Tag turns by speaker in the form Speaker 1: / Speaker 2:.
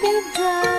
Speaker 1: 别走